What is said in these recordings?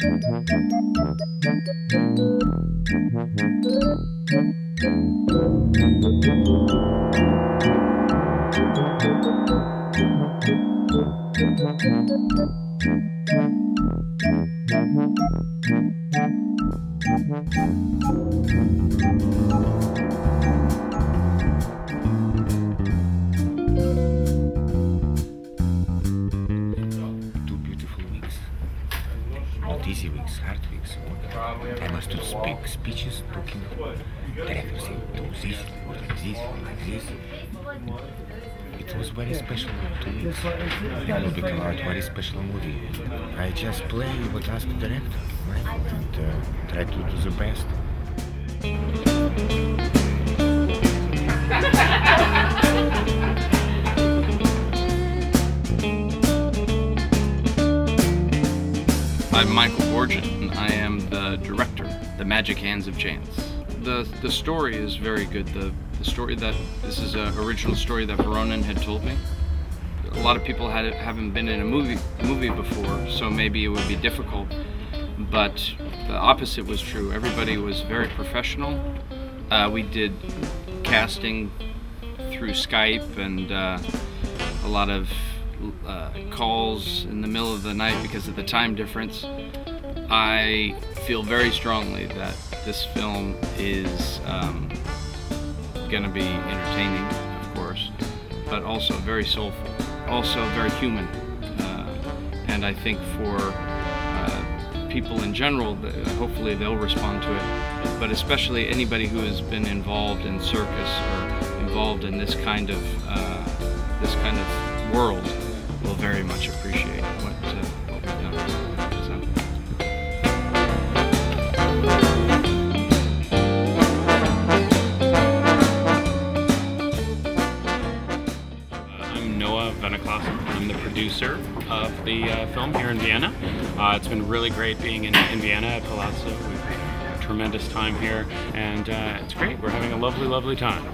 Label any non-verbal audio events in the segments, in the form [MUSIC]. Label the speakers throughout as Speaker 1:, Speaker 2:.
Speaker 1: Two Not easy weeks, hard weeks. I must speak speeches talking directors say do this, like this, like this. It was very special two weeks. It will become a very special movie. I just play what asked the director, right? And uh, try to do the best.
Speaker 2: I'm Michael Goorjian, and I am the director, The Magic Hands of Chance. The the story is very good. The the story that this is an original story that Voronin had told me. A lot of people had haven't been in a movie movie before, so maybe it would be difficult. But the opposite was true. Everybody was very professional. Uh, we did casting through Skype and uh, a lot of uh, calls in the middle of the night because of the time difference. I feel very strongly that this film is um, going to be entertaining, of course, but also very soulful, also very human. Uh, and I think for uh, people in general, hopefully they'll respond to it, but especially anybody who has been involved in circus or involved in this kind of uh, this kind of world uh,
Speaker 3: film here in Vienna. Uh, it's been really great being in, in Vienna at Palazzo. We've had a tremendous time here, and uh, it's great. We're having a lovely, lovely time.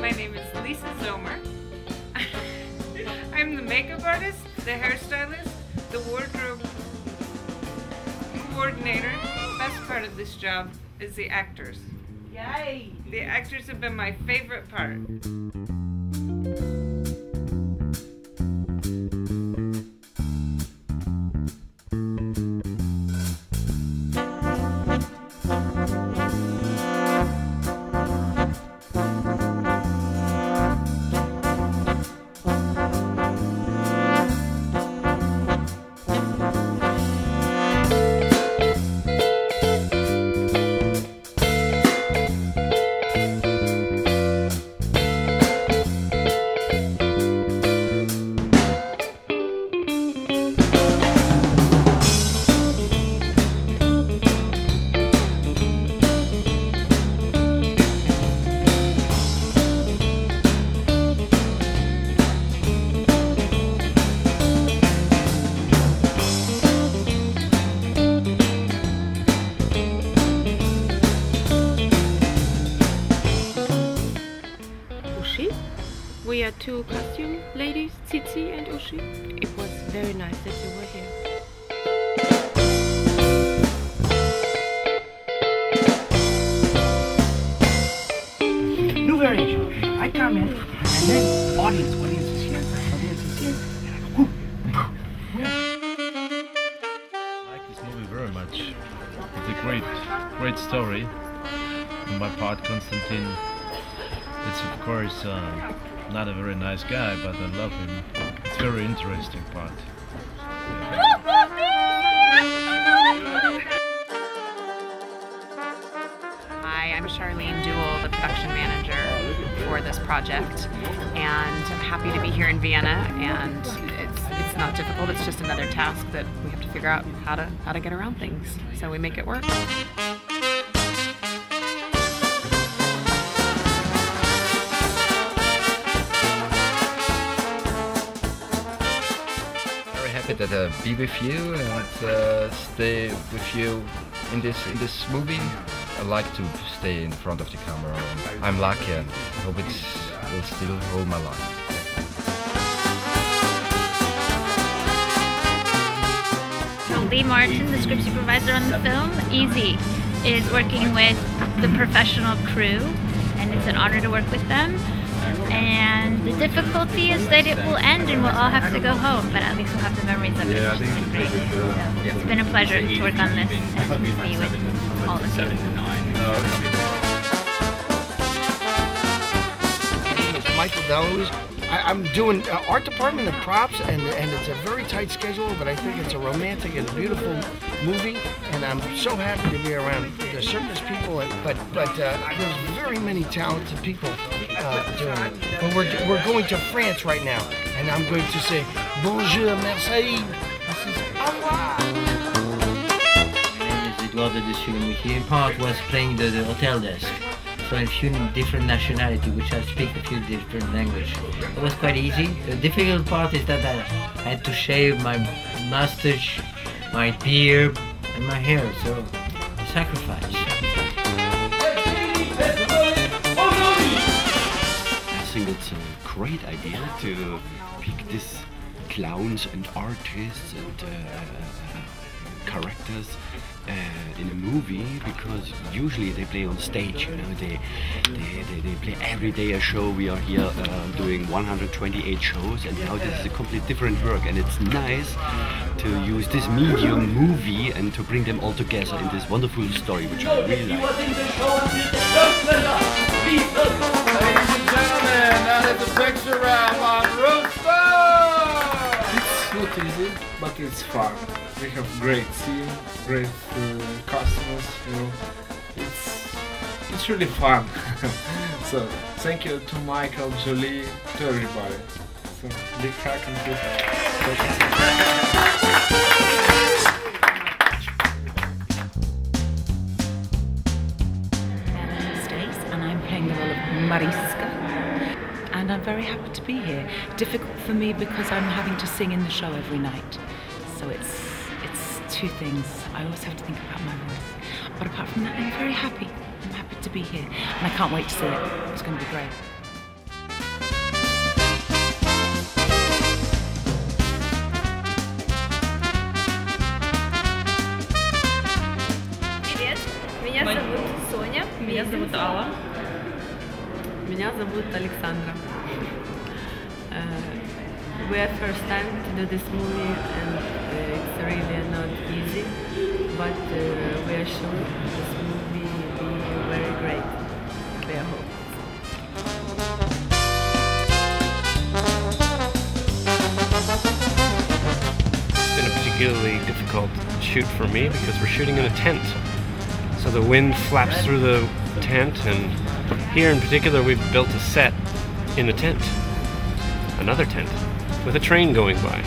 Speaker 4: My name is Lisa Zomer. [LAUGHS] I'm the makeup artist, the hairstylist, the wardrobe coordinator. The best part of this job is the actors. Yay! The extras have been my favorite part.
Speaker 5: Tsitsi and Ushi. It was very nice that you were here.
Speaker 6: New variation. I come in, and then audience, audience is here, audience is here, and I go, whoop,
Speaker 7: I like this movie very much. It's a great, great story. And my part, Konstantin, it's of course uh, not a very nice guy, but I love him. It's very interesting part.
Speaker 8: Hi, I'm Charlene Duell, the production manager for this project. And I'm happy to be here in Vienna, and it's it's not difficult. It's just another task that we have to figure out how to how to get around things. So we make it work.
Speaker 9: Happy that I be with you and uh, stay with you in this in this movie. I like to stay in front of the camera. I'm lucky and I hope it will still hold my life.
Speaker 10: Lee Martin, the script supervisor on the film. Easy is working with the professional crew, and it's an honor to work with them. And the difficulty is that it will end and we'll all have to go home, but at least we'll have the memories of it.
Speaker 11: Yeah, I
Speaker 10: which
Speaker 11: think
Speaker 10: has been great. So it's been a pleasure to work on this and to be with all of you.
Speaker 6: Mr. Michael Deloise. I, I'm doing uh, art department and props, and and it's a very tight schedule, but I think it's a romantic and a beautiful movie, and I'm so happy to be around the circus people. And, but but uh, there's very many talented people uh, doing it. But we're we're going to France right now, and I'm going to say bonjour, merci. Is
Speaker 12: Eduardo de Sulumuki. In part was playing the, the hotel desk. So I'm different nationality, which I speak a few different language. It was quite easy. The difficult part is that I had to shave my mustache, my beard, and my hair. So sacrifice.
Speaker 13: Great idea to pick these clowns and artists and uh, characters uh, in a movie because usually they play on stage. You know, they they, they, they play every day a show. We are here uh, doing 128 shows, and now this is a completely different work. And it's nice to use this medium movie and to bring them all together in this wonderful story, which I really like.
Speaker 14: But it's fun. We have great team, great uh, customers, you know. It's it's really fun. [LAUGHS] so thank you to Michael, Jolie, to everybody. So big crack and
Speaker 15: Stace, and I'm playing the role of Mariska And I'm very happy to be here. Difficult for me because I'm having to sing in the show every night. So it's it's two things. I always have to think about my voice. But apart from that, I'm very happy. I'm happy to be here. And I can't wait to see it. It's going to be great.
Speaker 16: Привет, меня
Speaker 17: Мой-
Speaker 16: зовут Соня.
Speaker 17: Меня зовут Алла. Меня зовут Александра. Uh, we are first time to do this movie and uh, it's really not easy, but uh, we are sure this movie will be very great. We are hope.
Speaker 18: It's been a particularly difficult shoot for me because we're shooting in a tent. So the wind flaps through the tent, and here in particular, we've built a set in a tent. Another tent with a train going by.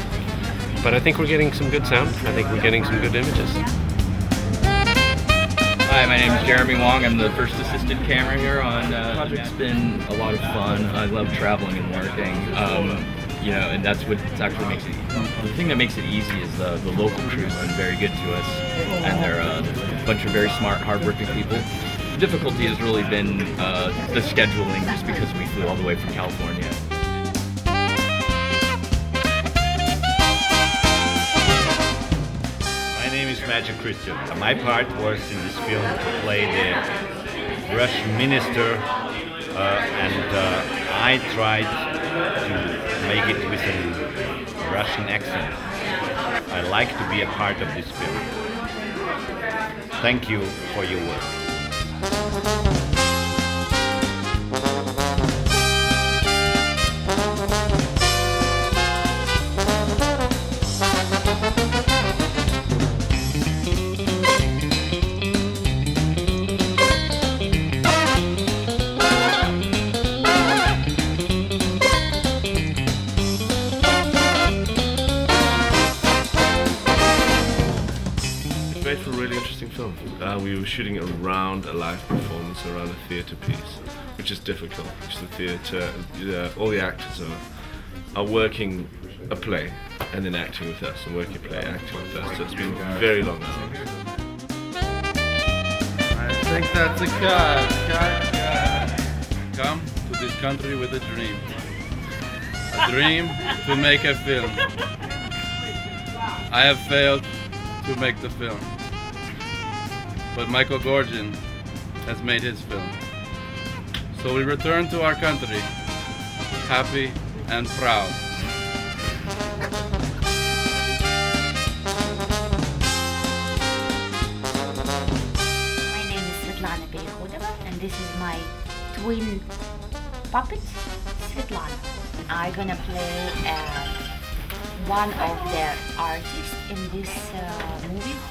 Speaker 18: But I think we're getting some good sound. I think we're getting some good images.
Speaker 19: Hi, my name is Jeremy Wong. I'm the first assistant camera here on. Uh, it's been a lot of fun. I love traveling and working. Um, you know, and that's what actually makes it. The thing that makes it easy is the, the local crew's been very good to us, and they're uh, a bunch of very smart, hardworking people. The difficulty has really been uh, the scheduling, just because we flew all the way from California.
Speaker 20: My name is Magic Christian. My part was in this film to play the Russian minister, uh, and uh, I tried to make it with a Russian accent. I like to be a part of this film. Thank you for your work.
Speaker 7: Música uh, we were shooting around a live performance, around a theatre piece, which is difficult. Because the theatre, uh, all the actors are are working a play and then acting with us, and working a play, acting with us. So it's been very long.
Speaker 11: I think that's a cut. Come to this country with a dream. A dream to make a film. I have failed to make the film but Michael Goorjian has made his film. So we return to our country, happy and proud.
Speaker 21: My name is Svetlana Perikhodova and this is my twin puppet, Svetlana. I'm gonna play uh, one of the artists in this uh,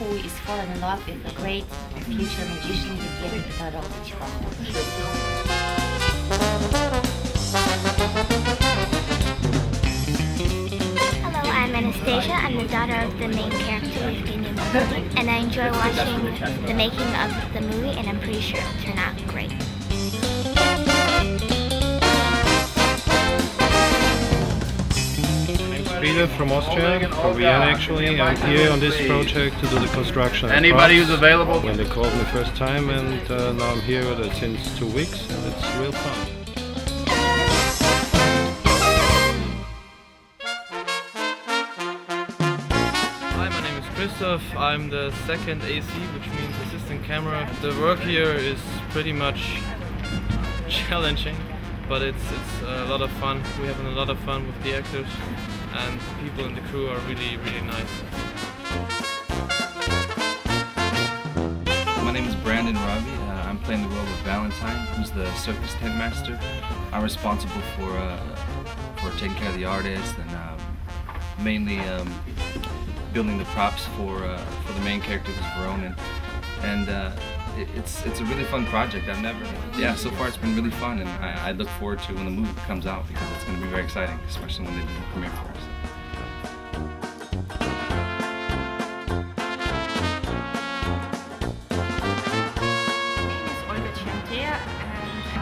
Speaker 21: who is in love with a great future magician
Speaker 22: Hello, I'm Anastasia. I'm the daughter of the main character, Evgeny Mokotin, and I enjoy watching the making of the movie, and I'm pretty sure it'll turn out great.
Speaker 12: Peter from Austria, from Vienna actually. I'm here on this project to do the construction.
Speaker 11: Anybody who's available?
Speaker 12: When they called me first time and uh, now I'm here since two weeks and it's real fun.
Speaker 23: Hi, my name is Christoph. I'm the second AC, which means assistant camera. The work here is pretty much [LAUGHS] challenging, but it's it's a lot of fun. We're having a lot of fun with the actors, and people in the crew are really really nice.
Speaker 24: My name is Brandon Robbie. Uh, I'm playing the role of Valentine, who's the circus tent master. I'm responsible for uh, for taking care of the artists and um, mainly um, building the props for uh, for the main character, who's Voronin. And uh, it, it's it's a really fun project. I've never, yeah, so far it's been really fun, and I, I look forward to when the movie comes out because it's going to be very exciting, especially when they do the premiere for us.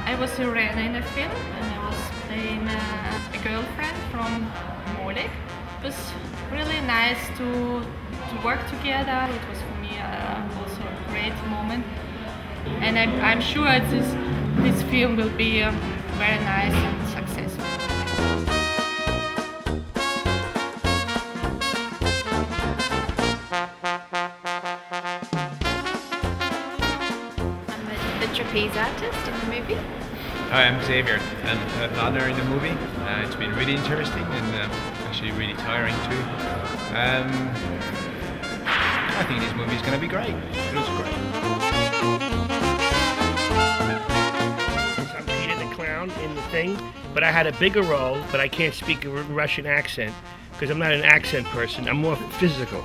Speaker 25: I was Irena in the film, and I was playing uh, a girlfriend from Molek. It was really nice to to work together. It was for me uh, also a great moment, and I'm, I'm sure this this film will be uh, very nice and successful.
Speaker 8: I'm the, the trapeze artist in the movie.
Speaker 19: Hi, I'm Xavier. I'm a partner in the movie. Uh, it's been really interesting and uh, actually really tiring too. Um, I think this movie is going to be great. It looks great.
Speaker 26: Thing, but I had a bigger role, but I can't speak a Russian accent because I'm not an accent person. I'm more physical.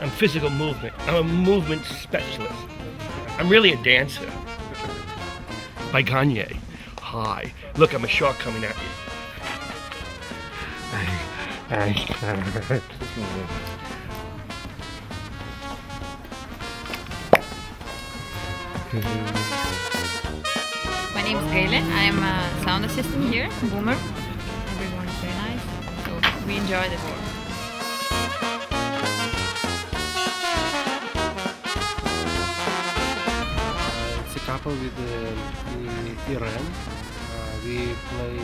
Speaker 26: I'm physical movement. I'm a movement specialist. I'm really a dancer. By Gagne. Hi. Look, I'm a shark coming at
Speaker 8: My [LAUGHS] name is Gayle. I'm a sound assistant here, Boomer. Everyone is very nice, so we enjoy the work.
Speaker 12: It's a couple with uh, I- Iran. Uh, we play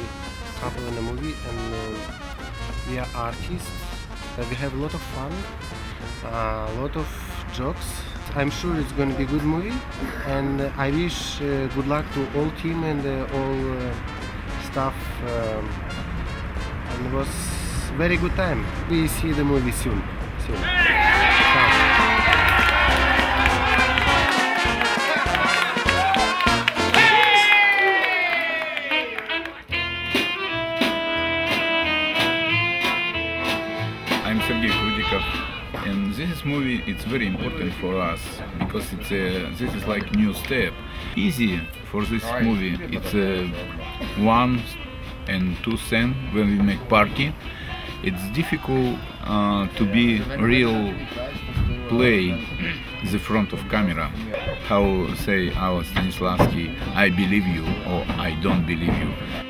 Speaker 12: couple in the movie and uh, we are artists. We have a lot of fun, uh, a lot of jokes. I'm sure it's going to be a good movie and I wish uh, good luck to all team and uh, all uh, staff. Um, and it was very good time. We see the movie soon. soon.
Speaker 27: This movie it's very important for us because it's a, this is like new step. Easy for this movie. It's a one and two scene when we make party. It's difficult uh, to be real play the front of camera. How say our Stanislavski, I believe you or I don't believe you.